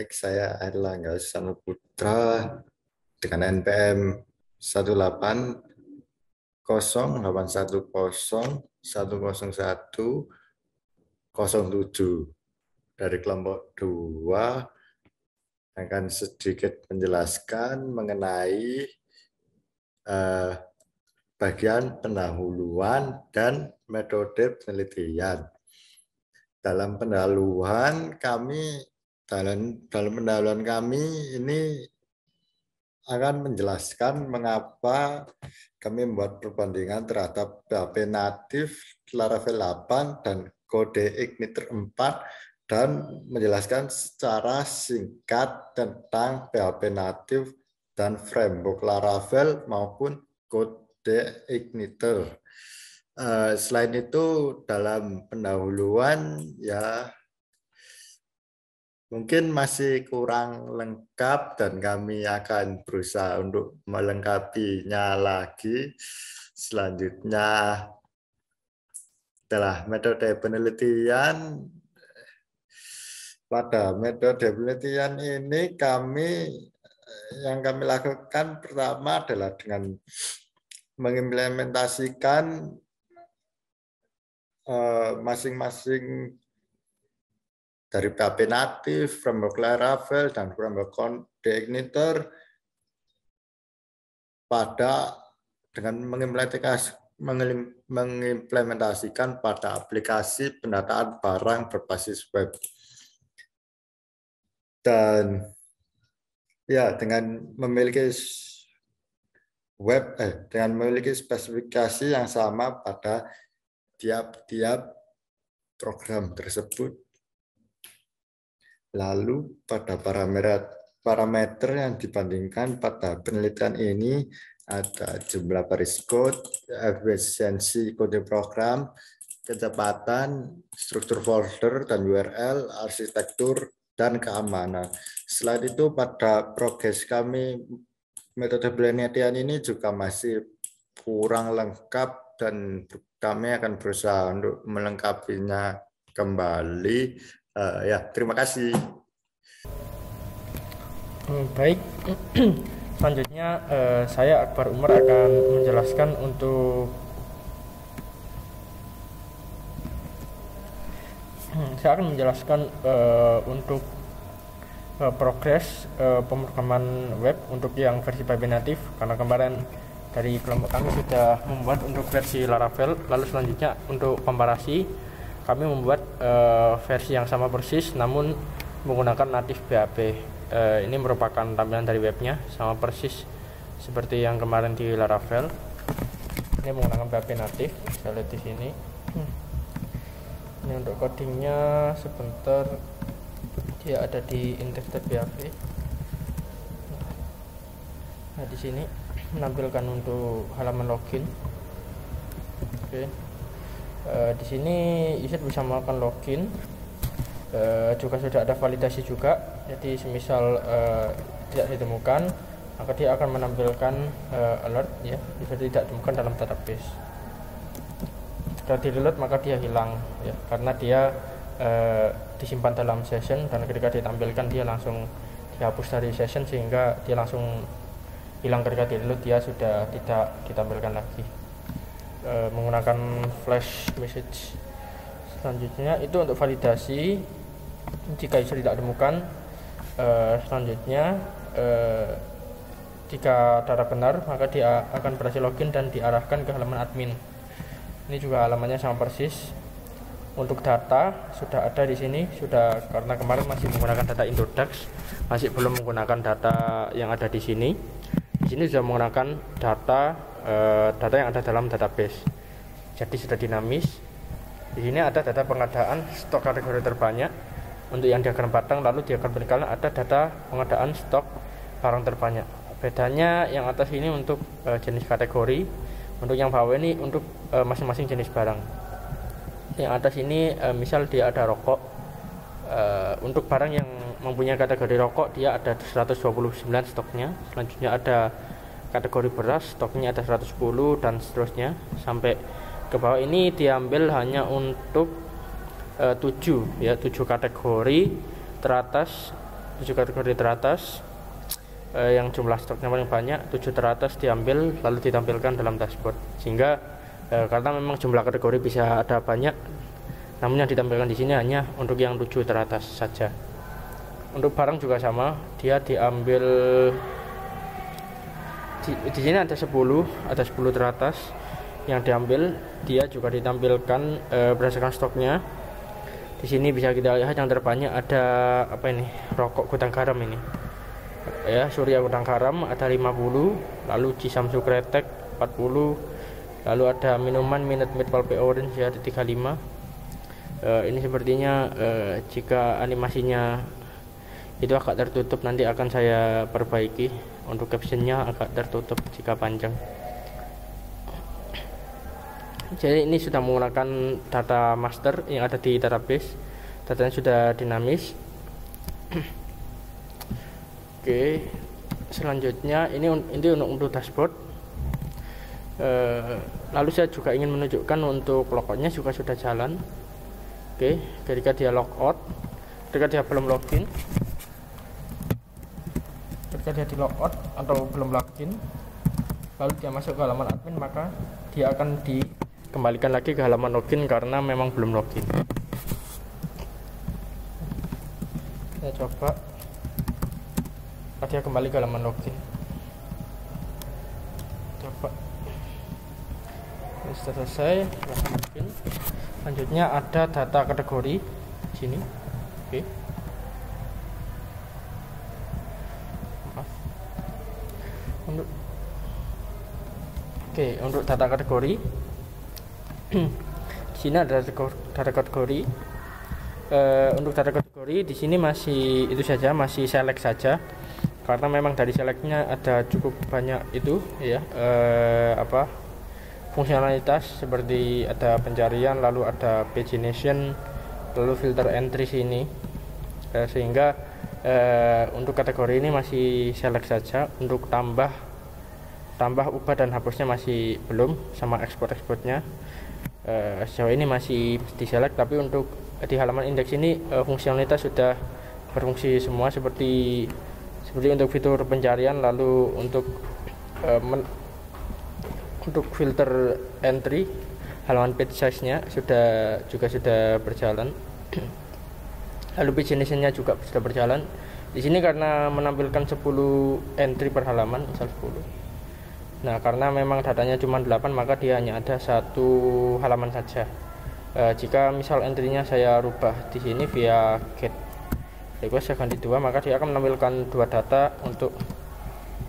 Baik, saya Erlangga Sanu Putra dengan NPM 18 0810 101 07 dari kelompok 2 akan sedikit menjelaskan mengenai eh, bagian pendahuluan dan metode penelitian. Dalam pendahuluan kami dalam dalam pendahuluan kami ini akan menjelaskan mengapa kami membuat perbandingan terhadap PHP natif Laravel 8 dan kode Igniter 4 dan menjelaskan secara singkat tentang PHP natif dan framework Laravel maupun kode Igniter. Uh, selain itu dalam pendahuluan ya mungkin masih kurang lengkap dan kami akan berusaha untuk melengkapinya lagi. Selanjutnya adalah metode penelitian. Pada metode penelitian ini kami yang kami lakukan pertama adalah dengan mengimplementasikan eh, masing-masing dari PHP natif, framework Laravel, dan framework Igniter pada dengan mengimplementasikan pada aplikasi pendataan barang berbasis web. Dan ya dengan memiliki web eh, dengan memiliki spesifikasi yang sama pada tiap-tiap program tersebut Lalu pada parameter parameter yang dibandingkan pada penelitian ini ada jumlah baris code, efisiensi kode program, kecepatan, struktur folder dan URL, arsitektur, dan keamanan. Selain itu pada progres kami metode penelitian ini juga masih kurang lengkap dan kami akan berusaha untuk melengkapinya kembali Uh, ya, terima kasih. Hmm, baik, selanjutnya uh, saya Akbar Umar akan menjelaskan untuk hmm, saya akan menjelaskan uh, untuk uh, progres uh, pemrograman web untuk yang versi PHP natif. Karena kemarin dari kelompok kami sudah membuat untuk versi Laravel. Lalu selanjutnya untuk komparasi kami membuat uh, versi yang sama persis namun menggunakan natif PHP. Uh, ini merupakan tampilan dari webnya sama persis seperti yang kemarin di Laravel. Ini menggunakan PHP natif. Saya lihat di sini. Ini untuk codingnya sebentar dia ada di index.php. Nah, di sini menampilkan untuk halaman login. Oke. Okay. Uh, di sini user bisa melakukan login. Uh, juga sudah ada validasi juga. Jadi semisal uh, tidak ditemukan maka dia akan menampilkan uh, alert ya. Bisa tidak ditemukan dalam database. Jika di reload maka dia hilang ya. Karena dia uh, disimpan dalam session dan ketika ditampilkan dia langsung dihapus dari session sehingga dia langsung hilang ketika di reload dia sudah tidak ditampilkan lagi uh, menggunakan flash message selanjutnya. Itu untuk validasi. Jika user tidak ditemukan uh, selanjutnya uh, jika data benar maka dia akan berhasil login dan diarahkan ke halaman admin. Ini juga halamannya sama persis. Untuk data sudah ada di sini sudah karena kemarin masih menggunakan data introdax masih belum menggunakan data yang ada di sini. Di sini sudah menggunakan data uh, data yang ada dalam database. Jadi sudah dinamis. Di sini ada data pengadaan stok kategori terbanyak untuk yang diagram batang lalu diagram vertikal ada data pengadaan stok barang terbanyak. Bedanya yang atas ini untuk uh, jenis kategori, untuk yang bawah ini untuk eh, masing-masing uh, jenis barang. Yang atas ini uh, misal dia ada rokok. Uh, untuk barang yang mempunyai kategori rokok dia ada 129 stoknya. Selanjutnya ada kategori beras stoknya ada 110 dan seterusnya. Sampai ke bawah ini diambil hanya untuk uh, 7 ya 7 kategori teratas tujuh kategori teratas eh, yang jumlah stoknya paling banyak tujuh teratas diambil lalu ditampilkan dalam dashboard. Sehingga eh, karena memang jumlah kategori bisa ada banyak namun yang ditampilkan di sini hanya untuk yang tujuh teratas saja. Untuk barang juga sama dia diambil di, di sini ada 10 ada 10 teratas yang diambil. Dia juga ditampilkan eh, berdasarkan stoknya. Di sini bisa kita lihat yang terbanyak ada apa ini rokok gudang garam ini. Ya surya gudang garam ada 50 lalu cisamsu kretek 40 lalu ada minuman minute mid palpe orange ya ada 35 uh, ini sepertinya uh, jika animasinya itu agak tertutup nanti akan saya perbaiki. Untuk captionnya agak tertutup jika panjang. Jadi ini sudah menggunakan data master yang ada di database. Datanya sudah dinamis. Oke selanjutnya ini ini untuk, untuk dashboard. E, lalu saya juga ingin menunjukkan untuk logoutnya juga sudah jalan. Oke ketika dia logout ketika dia belum login ketika dia di logout atau belum login lalu dia masuk ke halaman admin maka dia akan di kembalikan lagi ke halaman login karena memang belum login saya coba. Dia kembali ke halaman login. Coba. Ini sudah selesai. Login selanjutnya ada data kategori sini. Oke. okay. untuk oke untuk data kategori. Di sini ada data kategori. Uh, untuk data kategori di sini masih itu saja masih select saja. Karena memang dari selectnya ada cukup banyak itu ya. Uh, apa fungsionalitas seperti ada pencarian lalu ada pagination lalu filter entry sini. Uh, sehingga untuk kategori ini masih select saja. Untuk tambah tambah ubah dan hapusnya masih belum sama ekspor ekspornya uh, sejauh ini masih di tapi untuk di halaman indeks ini uh, fungsionalitas sudah berfungsi semua seperti seperti untuk fitur pencarian lalu untuk uh, men, untuk filter entry halaman page size nya sudah juga sudah berjalan. Lalu page nya juga sudah berjalan. Di sini karena menampilkan 10 entry per halaman misal 10 Nah, karena memang datanya cuma 8, maka dia hanya ada satu halaman saja. E, jika misal entry-nya saya rubah di sini via get request saya ganti dua, maka dia akan menampilkan dua data untuk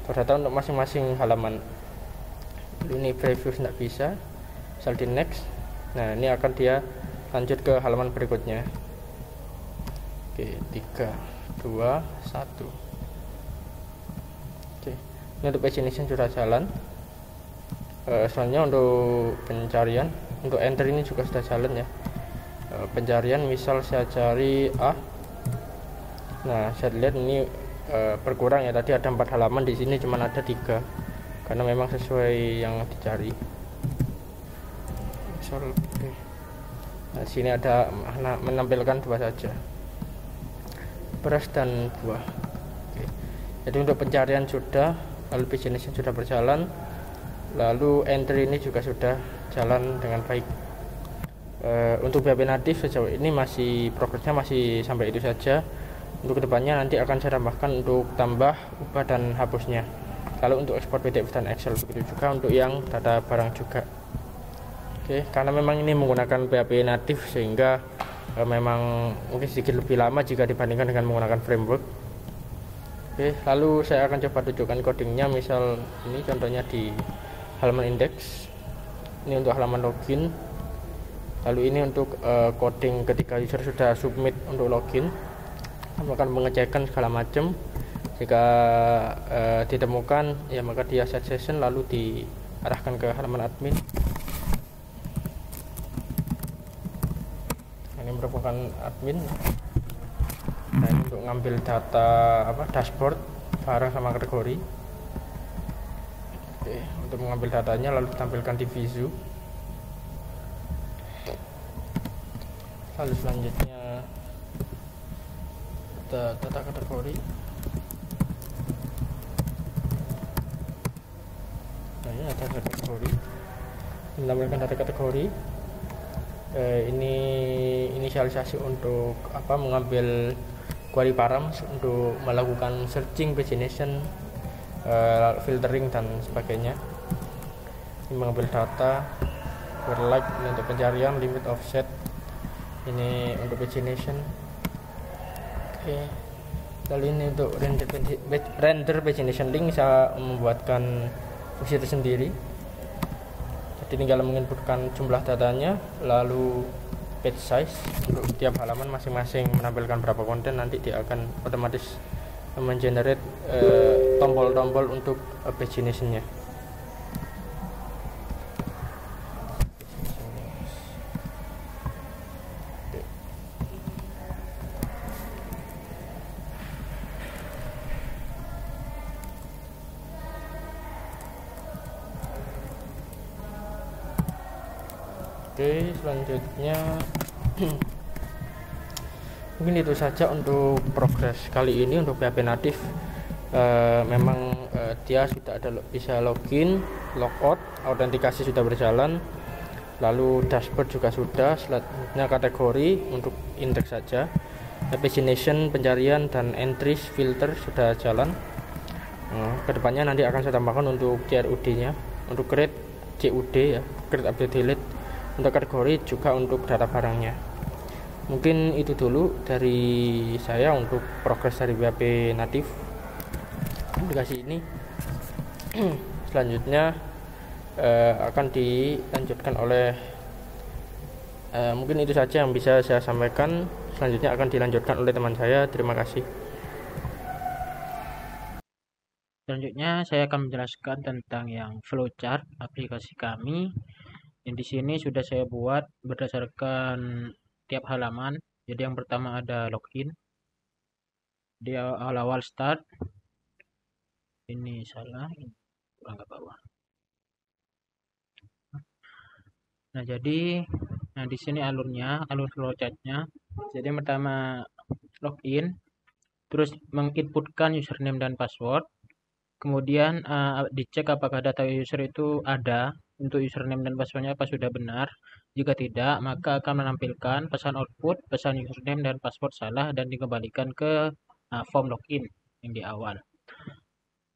dua data untuk masing-masing halaman. Ini preview tidak bisa, misal di next. Nah, ini akan dia lanjut ke halaman berikutnya. Oke, 3 2 1 ini untuk pagination sudah jalan. E, selanjutnya untuk pencarian untuk enter ini juga sudah jalan ya. E, pencarian misal saya cari A. Nah saya lihat ini e, berkurang ya. Tadi ada empat halaman di sini cuma ada tiga. Karena memang sesuai yang dicari. Misal nah sini ada menampilkan dua saja. Beras dan buah. Oke. jadi untuk pencarian sudah lalu bisnis sudah berjalan lalu entry ini juga sudah jalan dengan baik. E, untuk BAP natif sejauh ini masih progresnya masih sampai itu saja. Untuk ke depannya nanti akan saya tambahkan untuk tambah ubah dan hapusnya. Lalu untuk ekspor PDF dan Excel begitu juga untuk yang data barang juga. Oke karena memang ini menggunakan PHP natif sehingga e, memang mungkin sedikit lebih lama jika dibandingkan dengan menggunakan framework Oke, lalu saya akan coba tunjukkan codingnya. Misal ini contohnya di halaman index ini untuk halaman login. Lalu ini untuk uh, coding ketika user sudah submit untuk login. Kamu akan mengecekkan segala macam. Jika uh, ditemukan ya maka dia set session lalu diarahkan ke halaman admin. Ini merupakan admin nah ini untuk ngambil data apa dashboard barang sama kategori. Oke untuk mengambil datanya lalu ditampilkan di visu lalu selanjutnya ada data kategori. Nah ini data kategori. Menampilkan data kategori. Eh, ini inisialisasi untuk apa mengambil query params untuk melakukan searching pagination uh, filtering dan sebagainya. Ini mengambil data like untuk pencarian limit offset ini untuk pagination. Oke. Okay. lalu ini untuk render render pagination link saya membuatkan fungsi tersendiri. Jadi tinggal menginputkan jumlah datanya lalu page size untuk tiap halaman masing-masing menampilkan berapa konten nanti dia akan otomatis mengenerate eh, tombol-tombol uh, untuk uh, paginationnya Oke, selanjutnya mungkin itu saja untuk progres kali ini untuk PHP natif e, memang e, dia sudah ada bisa login, logout, autentikasi sudah berjalan, lalu dashboard juga sudah. Selanjutnya kategori untuk indeks saja, pagination, pencarian dan entries filter sudah jalan. Nah, ke depannya nanti akan saya tambahkan untuk CRUD-nya, untuk create CUD ya, create update delete untuk kategori juga untuk data barangnya. Mungkin itu dulu dari saya untuk progres dari WP natif. Aplikasi ini selanjutnya uh, akan dilanjutkan oleh uh, mungkin itu saja yang bisa saya sampaikan. Selanjutnya akan dilanjutkan oleh teman saya. Terima kasih. Selanjutnya saya akan menjelaskan tentang yang flowchart aplikasi kami yang di sini sudah saya buat berdasarkan tiap halaman. Jadi yang pertama ada login. Di awal-awal start. Ini salah kurang ke bawah. Nah jadi nah di sini alurnya alur flowchartnya jadi yang pertama login terus menginputkan username dan password. Kemudian uh, dicek apakah data user itu ada untuk username dan passwordnya apa sudah benar. Jika tidak, maka akan menampilkan pesan output, pesan username dan password salah dan dikembalikan ke uh, form login yang di awal.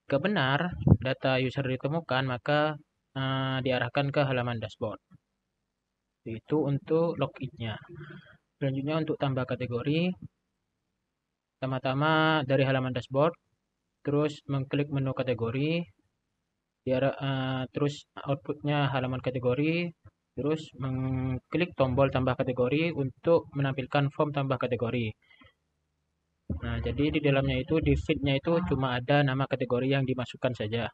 Jika benar, data user ditemukan, maka uh, diarahkan ke halaman dashboard. Itu untuk loginnya. Selanjutnya untuk tambah kategori, pertama-tama dari halaman dashboard, terus mengklik menu kategori, biar uh, terus outputnya halaman kategori terus mengklik tombol tambah kategori untuk menampilkan form tambah kategori. Nah jadi di dalamnya itu di feednya itu cuma ada nama kategori yang dimasukkan saja.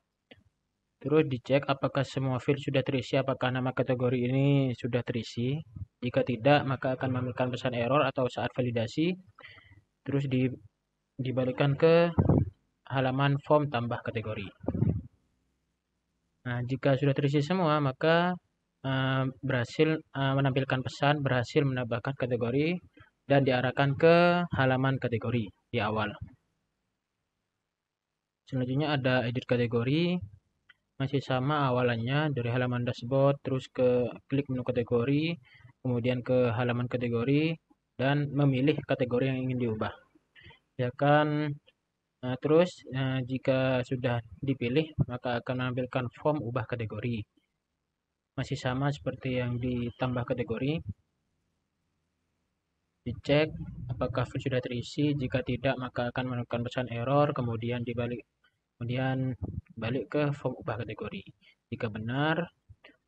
Terus dicek apakah semua field sudah terisi apakah nama kategori ini sudah terisi. Jika tidak maka akan menampilkan pesan error atau saat validasi. Terus di, dibalikan ke halaman form tambah kategori Nah, jika sudah terisi semua, maka uh, berhasil uh, menampilkan pesan berhasil menambahkan kategori dan diarahkan ke halaman kategori di awal. Selanjutnya ada edit kategori. Masih sama awalannya dari halaman dashboard terus ke klik menu kategori, kemudian ke halaman kategori dan memilih kategori yang ingin diubah. Ya kan Nah, terus nah, jika sudah dipilih, maka akan menampilkan form ubah kategori. Masih sama seperti yang ditambah kategori. Dicek apakah sudah terisi. Jika tidak, maka akan menemukan pesan error. Kemudian dibalik, kemudian balik ke form ubah kategori. Jika benar,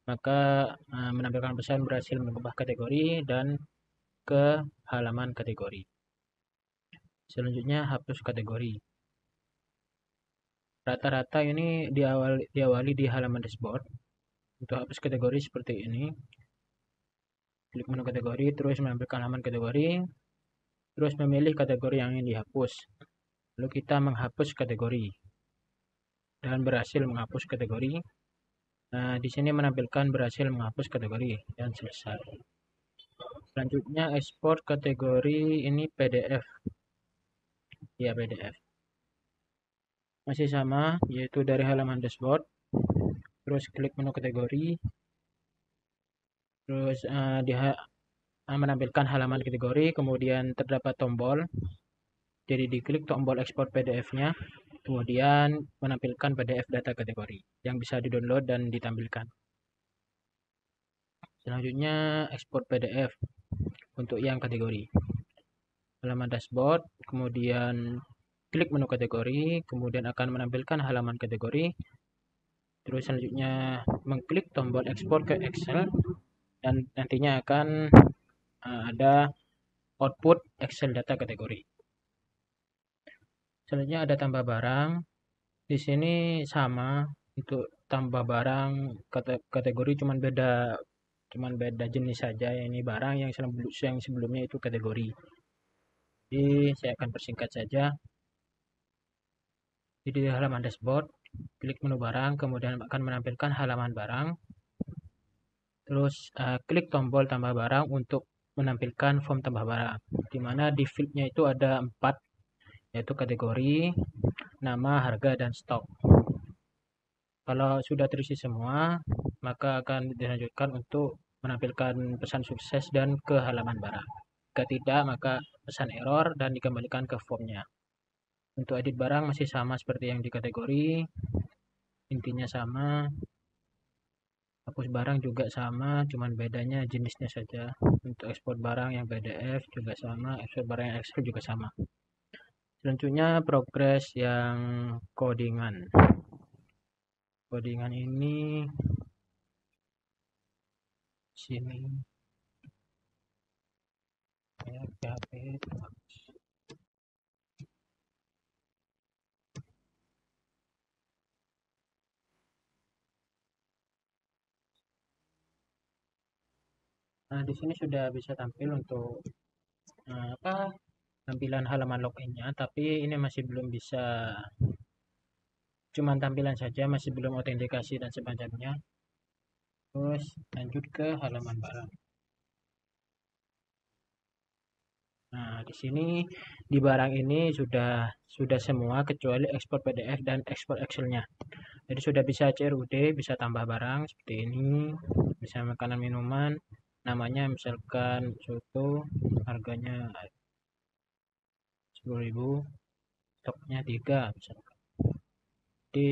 maka uh, menampilkan pesan berhasil mengubah kategori dan ke halaman kategori. Selanjutnya hapus kategori. Rata-rata ini diawali, diawali di halaman dashboard. Untuk hapus kategori seperti ini. Klik menu kategori, terus menampilkan halaman kategori, terus memilih kategori yang ingin dihapus. Lalu kita menghapus kategori. Dan berhasil menghapus kategori. Nah, di sini menampilkan berhasil menghapus kategori dan selesai. Selanjutnya ekspor kategori ini PDF. via PDF. Masih sama, yaitu dari halaman dashboard, terus klik menu kategori, terus uh, dia menampilkan halaman kategori, kemudian terdapat tombol, jadi diklik tombol ekspor PDF-nya, kemudian menampilkan PDF data kategori yang bisa di-download dan ditampilkan. Selanjutnya ekspor PDF untuk yang kategori. Halaman dashboard, kemudian klik menu kategori, kemudian akan menampilkan halaman kategori. Terus selanjutnya mengklik tombol ekspor ke Excel dan nantinya akan uh, ada output Excel data kategori. Selanjutnya ada tambah barang. Di sini sama untuk tambah barang kategori cuman beda cuman beda jenis saja ini barang yang sebelumnya itu kategori jadi saya akan persingkat saja jadi di halaman dashboard klik menu barang kemudian akan menampilkan halaman barang terus uh, klik tombol tambah barang untuk menampilkan form tambah barang di mana di fieldnya itu ada empat yaitu kategori nama harga dan stok kalau sudah terisi semua maka akan dilanjutkan untuk menampilkan pesan sukses dan ke halaman barang. Jika tidak, maka pesan error dan dikembalikan ke formnya. Untuk edit barang masih sama seperti yang di kategori. Intinya sama. Hapus barang juga sama, cuman bedanya jenisnya saja. Untuk ekspor barang yang PDF juga sama, ekspor barang yang Excel juga sama. Selanjutnya progres yang codingan. Codingan ini sini ya PHP Nah, di sini sudah bisa tampil untuk uh, apa tampilan halaman loginnya, tapi ini masih belum bisa cuman tampilan saja, masih belum autentikasi dan semacamnya. Terus lanjut ke halaman barang. Nah di sini di barang ini sudah sudah semua kecuali ekspor PDF dan ekspor Excelnya. Jadi sudah bisa CRUD bisa tambah barang seperti ini bisa makanan minuman namanya misalkan soto harganya 10.000 stoknya 3 misalkan. Jadi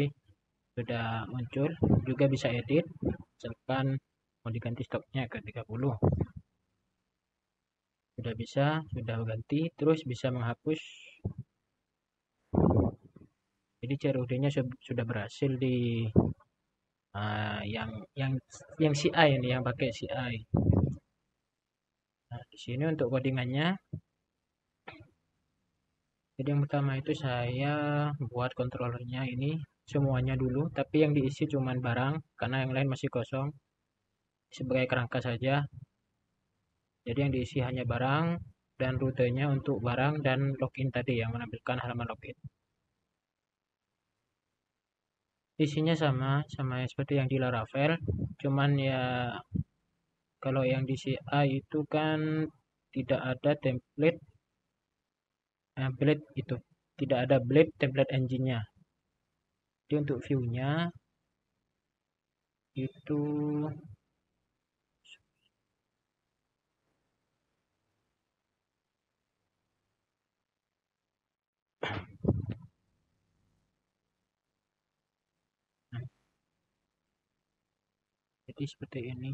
sudah muncul juga bisa edit misalkan mau diganti stoknya ke 30 sudah bisa sudah ganti terus bisa menghapus. Jadi CRUD nya sudah berhasil di uh, yang yang yang CI ini yang pakai CI di sini untuk codingannya. Jadi yang pertama itu saya buat controllernya ini semuanya dulu tapi yang diisi cuman barang karena yang lain masih kosong. Sebagai kerangka saja. Jadi yang diisi hanya barang dan rutenya untuk barang dan login tadi yang menampilkan halaman login. Isinya sama sama seperti yang di Laravel cuman ya kalau yang di CA itu kan tidak ada template template itu tidak ada blade template engine-nya. Jadi untuk view-nya itu jadi seperti ini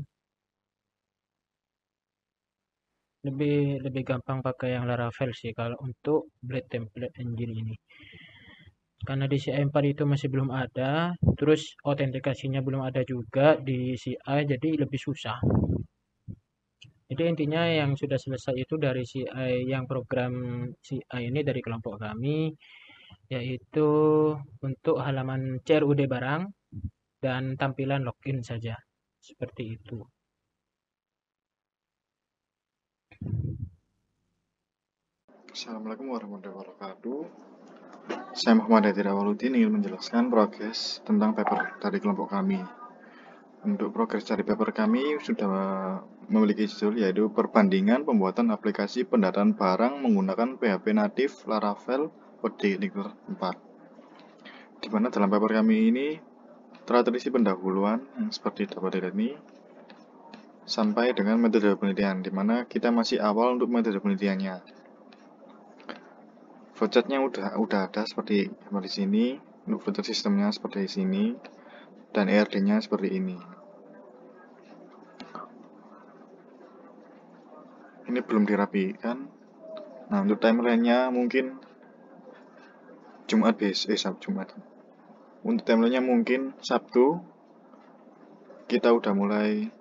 lebih lebih gampang pakai yang Laravel sih kalau untuk blade template engine ini. Karena di CI4 itu masih belum ada terus autentikasinya belum ada juga di CI jadi lebih susah. Jadi intinya yang sudah selesai itu dari CI yang program CI ini dari kelompok kami yaitu untuk halaman CRUD barang dan tampilan login saja. Seperti itu Assalamualaikum warahmatullahi wabarakatuh saya Muhammad Hadir Awaludin ingin menjelaskan progres tentang paper dari kelompok kami. Untuk progres dari paper kami sudah memiliki judul yaitu perbandingan pembuatan aplikasi pendataan barang menggunakan PHP natif Laravel kode indikator 4 di mana dalam paper kami ini terisi pendahuluan yang seperti dapat dilihat ini sampai dengan metode penelitian di mana kita masih awal untuk metode penelitiannya. Flowchartnya udah udah ada seperti di sini untuk flowchart sistemnya seperti di sini dan ERD-nya seperti ini. Ini belum dirapikan. Nah untuk timelinenya mungkin Jumat besok eh Sabtu Jumat. Untuk timelinenya mungkin Sabtu kita udah mulai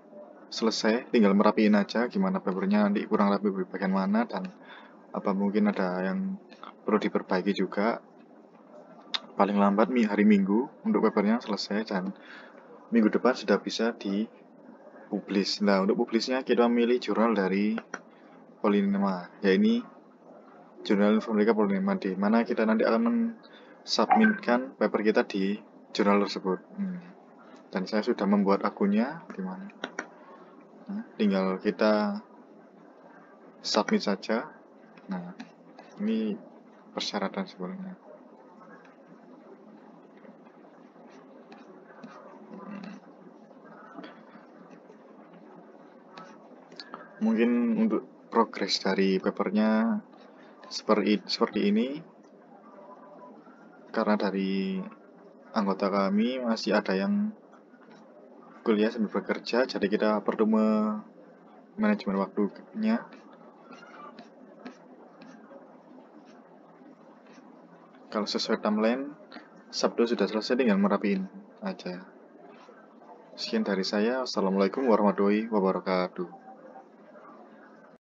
selesai tinggal merapiin aja gimana papernya nanti kurang di bagian mana dan apa mungkin ada yang perlu diperbaiki juga. Paling lambat hari Minggu untuk papernya selesai dan minggu depan sudah bisa dipublis. Nah untuk publisnya kita memilih jurnal dari Polinema ya ini jurnal informatika Polinema di mana kita nanti akan mensubmitkan paper kita di jurnal tersebut. Hmm. dan saya sudah membuat akunnya. Di mana tinggal kita submit saja. Nah ini persyaratan sebelumnya mungkin untuk progres dari papernya seperti seperti ini. Karena dari anggota kami masih ada yang kuliah sambil bekerja jadi kita perlu manajemen waktunya. Kalau sesuai timeline Sabtu sudah selesai tinggal merapiin aja. Sekian dari saya. Assalamualaikum warahmatullahi wabarakatuh